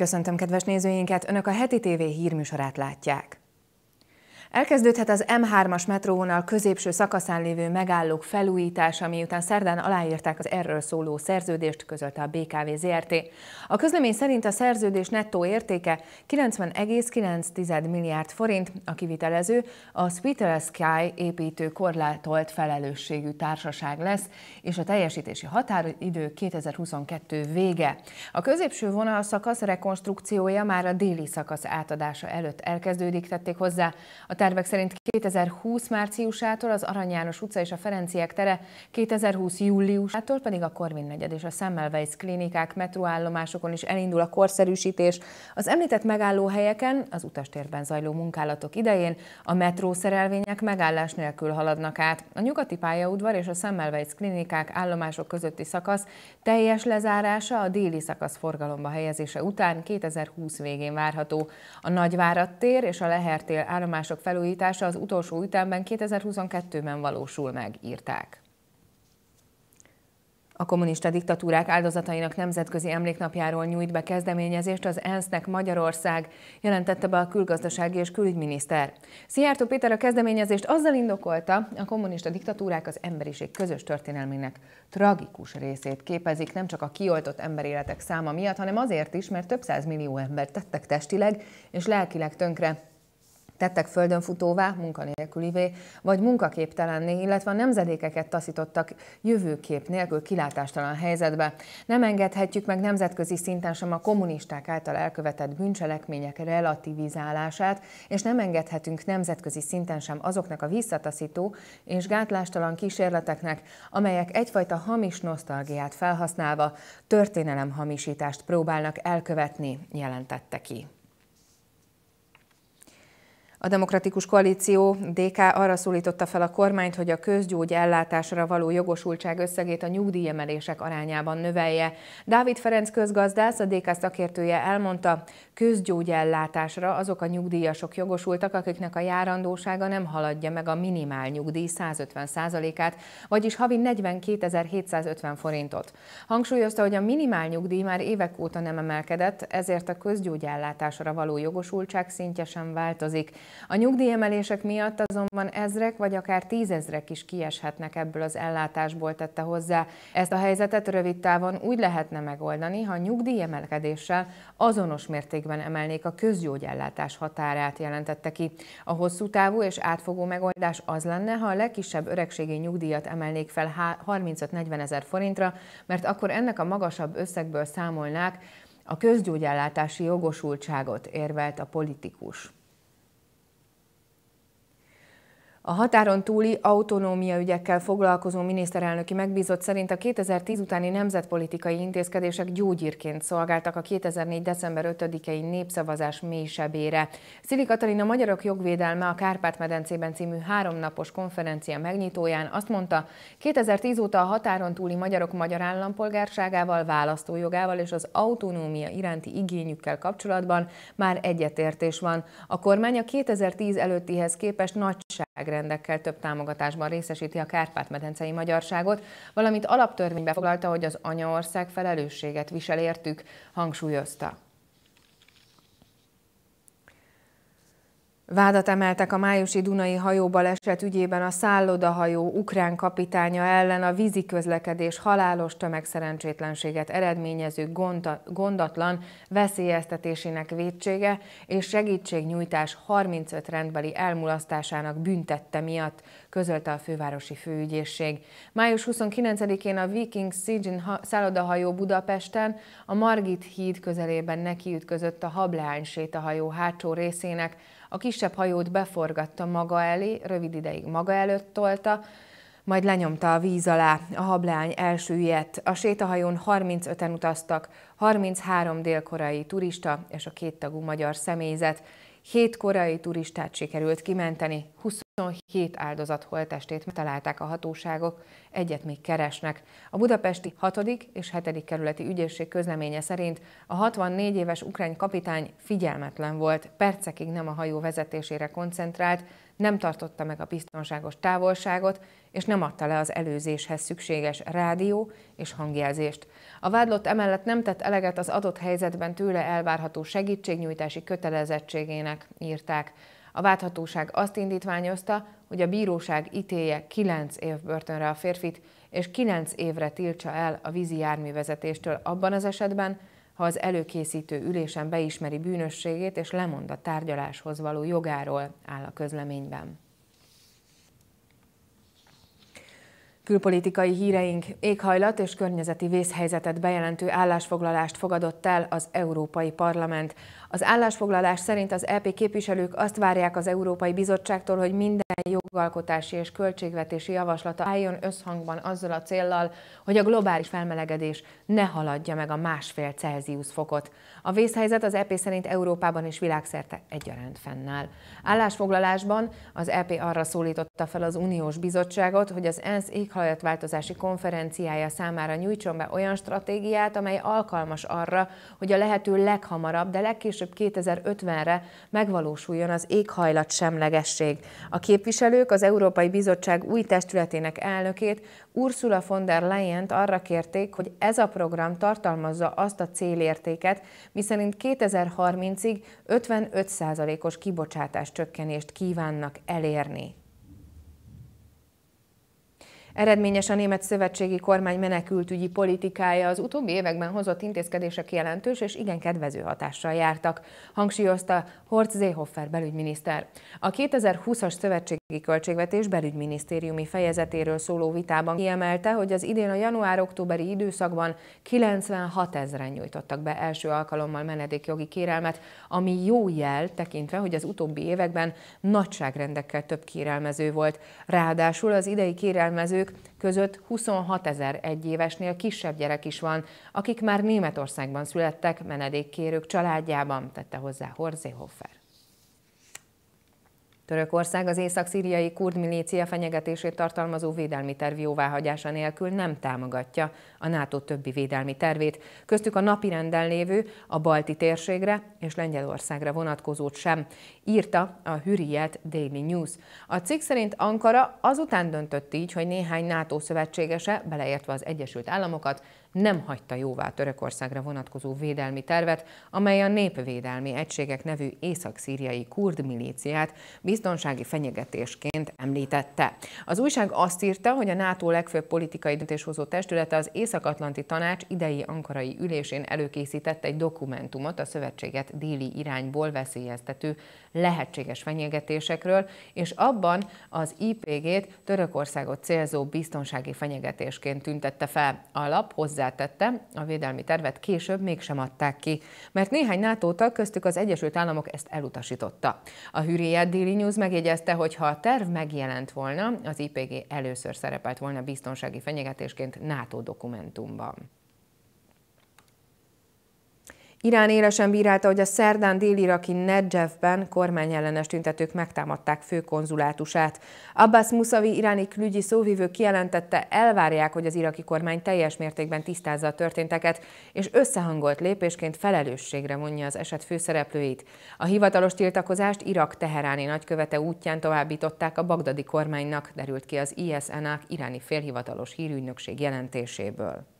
Köszöntöm kedves nézőinket, Önök a Heti TV hírműsorát látják. Elkezdődhet az M3-as metróvonal középső szakaszán lévő megállók felújítása, miután szerdán aláírták az erről szóló szerződést, közölte a BKV ZRT. A közlemény szerint a szerződés nettó értéke 90,9 milliárd forint, a kivitelező a Spital Sky építő korlátolt felelősségű társaság lesz, és a teljesítési határidő 2022 vége. A középső vonal szakasz rekonstrukciója már a déli szakasz átadása előtt elkezdődik, tették hozzá. A tervek szerint 2020 márciusától az Arany János utca és a Ferenciek tere, 2020 júliusától pedig a Korvin negyed és a Semmelweis klinikák metróállomásokon is elindul a korszerűsítés. Az említett megállóhelyeken az utastérben zajló munkálatok idején a metrószerelvények megállás nélkül haladnak át. A nyugati pályaudvar és a Semmelweis klinikák állomások közötti szakasz teljes lezárása a déli szakasz forgalomba helyezése után 2020 végén várható. A Nagyvárad tér és a Lehertél állomások felújítása az utolsó ütemben 2022-ben valósul meg, írták. A kommunista diktatúrák áldozatainak nemzetközi emléknapjáról nyújt be kezdeményezést az ENSZ-nek Magyarország, jelentette be a külgazdasági és külügyminiszter. Szijjártó Péter a kezdeményezést azzal indokolta, a kommunista diktatúrák az emberiség közös történelmének tragikus részét képezik, nem csak a kioltott emberéletek száma miatt, hanem azért is, mert több millió ember tettek testileg és lelkileg tönkre tettek földönfutóvá, munkanélkülivé, vagy munkaképtelenné, illetve a nemzedékeket taszítottak jövőkép nélkül kilátástalan helyzetbe. Nem engedhetjük meg nemzetközi szinten sem a kommunisták által elkövetett bűncselekmények relativizálását, és nem engedhetünk nemzetközi szinten sem azoknak a visszataszító és gátlástalan kísérleteknek, amelyek egyfajta hamis nosztalgiát felhasználva történelemhamisítást próbálnak elkövetni, jelentette ki. A Demokratikus Koalíció DK arra szólította fel a kormányt, hogy a közgyógy ellátásra való jogosultság összegét a nyugdíjemelések arányában növelje. Dávid Ferenc közgazdász, a DK szakértője elmondta, közgyógyellátásra azok a nyugdíjasok jogosultak, akiknek a járandósága nem haladja meg a minimál nyugdíj 150%-át, vagyis havi 42.750 forintot. Hangsúlyozta, hogy a minimál nyugdíj már évek óta nem emelkedett, ezért a közgyógyellátásra való jogosultság szintje sem változik. A nyugdíjemelések miatt azonban ezrek vagy akár tízezrek is kieshetnek ebből az ellátásból, tette hozzá. Ezt a helyzetet rövid távon úgy lehetne megoldani, ha nyugdíjemelkedéssel azonos mértékben emelnék a közgyógyellátás határát, jelentette ki. A hosszú távú és átfogó megoldás az lenne, ha a legkisebb öregségi nyugdíjat emelnék fel 35-40 ezer forintra, mert akkor ennek a magasabb összegből számolnák a közgyógyellátási jogosultságot, érvelt a politikus. A határon túli autonómia ügyekkel foglalkozó miniszterelnöki megbízott szerint a 2010 utáni nemzetpolitikai intézkedések gyógyírként szolgáltak a 2004. december 5-i népszavazás mélysebére. Szili Katalina Magyarok Jogvédelme a Kárpát-medencében című háromnapos konferencia megnyitóján azt mondta, 2010 óta a határon túli magyarok magyar állampolgárságával, választójogával és az autonómia iránti igényükkel kapcsolatban már egyetértés van. A kormány a 2010 előttihez képest nagyságrend rendekkel több támogatásban részesíti a Kárpát-medencei magyarságot, valamint alaptörvénybe foglalta, hogy az anyaország felelősséget visel értük, hangsúlyozta. Vádat emeltek a májusi Dunai hajóbaleset ügyében a szállodahajó ukrán kapitánya ellen a vízi közlekedés halálos tömegszerencsétlenséget eredményező gondatlan veszélyeztetésének védsége és segítségnyújtás 35 rendbeli elmulasztásának büntette miatt, közölte a fővárosi főügyészség. Május 29-én a Viking Siegen szállodahajó Budapesten a Margit híd közelében nekiütközött a Hableány sétahajó hátsó részének, a kisebb hajót beforgatta maga elé, rövid ideig maga előtt tolta, majd lenyomta a víz alá. A hableány elsüllyedt. A sétahajón 35-en utaztak, 33 délkorai turista és a kéttagú magyar személyzet. Hét korai turistát sikerült kimenteni, 27 áldozat holtestét találták a hatóságok, egyet még keresnek. A budapesti 6. és 7. kerületi ügyészség közleménye szerint a 64 éves ukrán kapitány figyelmetlen volt, percekig nem a hajó vezetésére koncentrált, nem tartotta meg a biztonságos távolságot, és nem adta le az előzéshez szükséges rádió és hangjelzést. A vádlott emellett nem tett eleget az adott helyzetben tőle elvárható segítségnyújtási kötelezettségének, írták. A vádhatóság azt indítványozta, hogy a bíróság ítélje 9 év börtönre a férfit, és 9 évre tiltsa el a vízi járművezetéstől abban az esetben, ha az előkészítő ülésen beismeri bűnösségét és lemond a tárgyaláshoz való jogáról, áll a közleményben. Külpolitikai híreink éghajlat és környezeti vészhelyzetet bejelentő állásfoglalást fogadott el az Európai Parlament. Az állásfoglalás szerint az EP képviselők azt várják az Európai Bizottságtól, hogy minden jogalkotási és költségvetési javaslata álljon összhangban azzal a céllal, hogy a globális felmelegedés ne haladja meg a másfél Celsius fokot. A vészhelyzet az EP szerint Európában és világszerte egyaránt fennáll. Állásfoglalásban az EP arra szólította fel az Uniós Bizottságot, hogy az ENSZ éghajlatváltozási konferenciája számára nyújtson be olyan stratégiát, amely alkalmas arra, hogy a lehető leghamarabb, de legkésőbb 2050-re megvalósuljon az éghajlat semlegesség. A képviselők az Európai Bizottság új testületének elnökét, Ursula von der Leyen-t arra kérték, hogy ez a program tartalmazza azt a célértéket, miszerint 2030-ig 55%-os kibocsátás csökkenést kívánnak elérni. Eredményes a német szövetségi kormány menekültügyi politikája, az utóbbi években hozott intézkedések jelentős és igen kedvező hatással jártak, hangsúlyozta Horst Seehofer belügyminiszter. A 2020-as szövetségi költségvetés belügyminisztériumi fejezetéről szóló vitában kiemelte, hogy az idén a január-októberi időszakban 96 ezeren nyújtottak be első alkalommal menedékjogi kérelmet, ami jó jel tekintve, hogy az utóbbi években nagyságrendekkel több kérelmező volt. Ráadásul az idei kérelmezők között 26 ezer egyévesnél kisebb gyerek is van, akik már Németországban születtek menedékkérők családjában, tette hozzá Horzéhofer. Törökország az észak-szíriai kurd milícia fenyegetését tartalmazó védelmi terv jóváhagyása nélkül nem támogatja a NATO többi védelmi tervét, köztük a napirenden lévő, a balti térségre és Lengyelországra vonatkozót sem, írta a Hürriyet Daily News. A cikk szerint Ankara azután döntött így, hogy néhány NATO szövetségese, beleértve az Egyesült Államokat, nem hagyta jóvá Törökországra vonatkozó védelmi tervet, amely a Népvédelmi Egységek nevű észak-szíriai kurd milíciát biztonsági fenyegetésként említette. Az újság azt írta, hogy a NATO legfőbb politikai döntéshozó testülete az Észak-Atlanti Tanács idei ankarai ülésén előkészített egy dokumentumot a szövetséget déli irányból veszélyeztető lehetséges fenyegetésekről, és abban az IPG-t Törökországot célzó biztonsági fenyegetésként tüntette fel. A lap hozzátette, a védelmi tervet később mégsem adták ki, mert néhány NATO tag, köztük az Egyesült Államok ezt elutasította. A Hürriyet Daily News megjegyezte, hogy ha a terv megjelent volna, az IPG először szerepelt volna biztonsági fenyegetésként NATO dokumentumban. Irán élesen bírálta, hogy a szerdán dél-iraki Nedjevben kormányellenes tüntetők megtámadták főkonzulátusát. Abbas Musavi iráni külügyi szóvivő kijelentette, elvárják, hogy az iraki kormány teljes mértékben tisztázza a történteket, és összehangolt lépésként felelősségre mondja az eset főszereplőit. A hivatalos tiltakozást Irak teheráni nagykövete útján továbbították a bagdadi kormánynak, derült ki az ISNA iráni félhivatalos hírügynökség jelentéséből.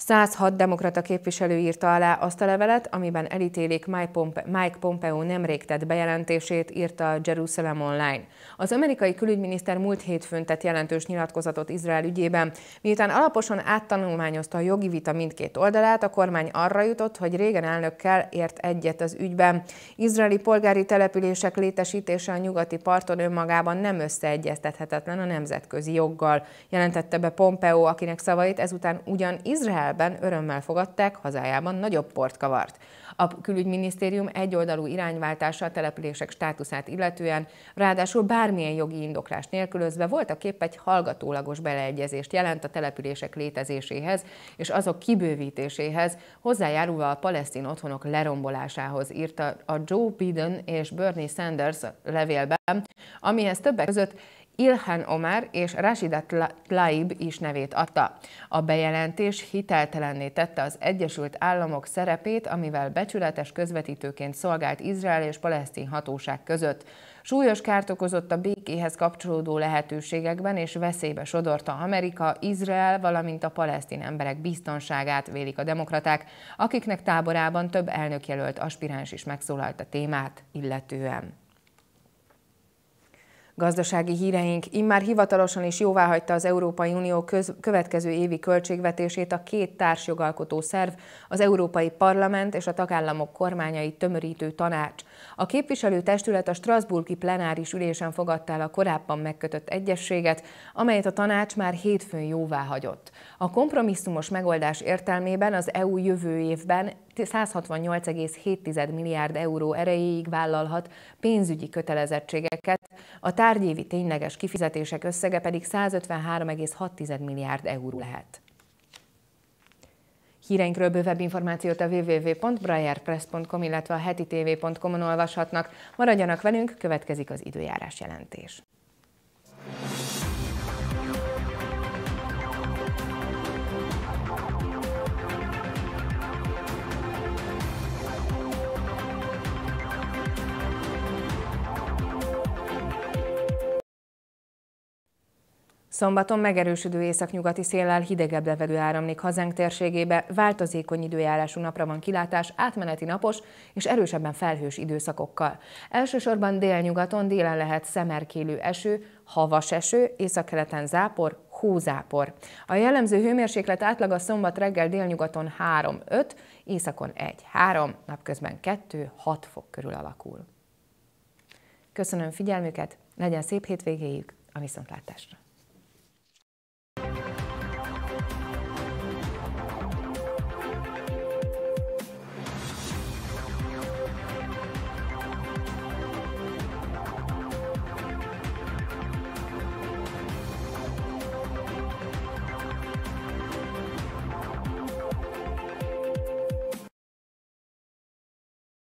106 demokrata képviselő írta alá azt a levelet, amiben elítélik Mike Pompeo nemrég tett bejelentését, írta a Jerusalem Online. Az amerikai külügyminiszter múlt hétfőn tett jelentős nyilatkozatot Izrael ügyében. Miután alaposan áttanulmányozta a jogi vita mindkét oldalát, a kormány arra jutott, hogy régen elnökkel ért egyet az ügyben. Izraeli polgári települések létesítése a nyugati parton önmagában nem összeegyeztethetetlen a nemzetközi joggal, jelentette be Pompeo, akinek szavait ezután ugyan Izrael Izraelben örömmel fogadták, hazájában nagyobb port kavart. A külügyminisztérium egyoldalú irányváltása a települések státuszát illetően, ráadásul bármilyen jogi indoklás nélkülözve voltak épp egy hallgatólagos beleegyezést jelent a települések létezéséhez és azok kibővítéséhez, hozzájárulva a palesztin otthonok lerombolásához, írta a Joe Biden és Bernie Sanders levélben, amihez többek között Ilhan Omar és Rashida Tlaib is nevét adta. A bejelentés hiteltelenné tette az Egyesült Államok szerepét, amivel becsületes közvetítőként szolgált Izrael és palesztin hatóság között. Súlyos kárt okozott a békéhez kapcsolódó lehetőségekben, és veszélybe sodorta Amerika, Izrael, valamint a palesztin emberek biztonságát, vélik a demokraták, akiknek táborában több elnökjelölt aspiráns is megszólalt a témát illetően. Gazdasági híreink immár hivatalosan is jóváhagyta az Európai Unió köz- következő évi költségvetését a két társjogalkotó szerv, az Európai Parlament és a tagállamok kormányai tömörítő tanács. A képviselő testület a Strasburgi plenáris ülésen fogadta el a korábban megkötött egyességet, amelyet a tanács már hétfőn jóváhagyott. A kompromisszumos megoldás értelmében az EU jövő évben 168,7 milliárd euró erejéig vállalhat pénzügyi kötelezettségeket, a tárgyévi tényleges kifizetések összege pedig 153,6 milliárd euró lehet. Híreinkről bővebb információt a www.brayerpress.com, illetve a hetitv.com-on olvashatnak. Maradjanak velünk, következik az időjárás jelentés. Szombaton megerősödő északnyugati széllel hidegebb levedő áramlik hazánk térségébe, változékony időjárású napra van kilátás, átmeneti napos és erősebben felhős időszakokkal. Elsősorban délnyugaton délen lehet szemerkélő eső, havas eső, északkeleten zápor, hózápor. A jellemző hőmérséklet átlaga szombat reggel délnyugaton 3-5, északon 1-3, napközben 2-6 fok körül alakul. Köszönöm figyelmüket, legyen szép hétvégéjük, a viszontlátásra!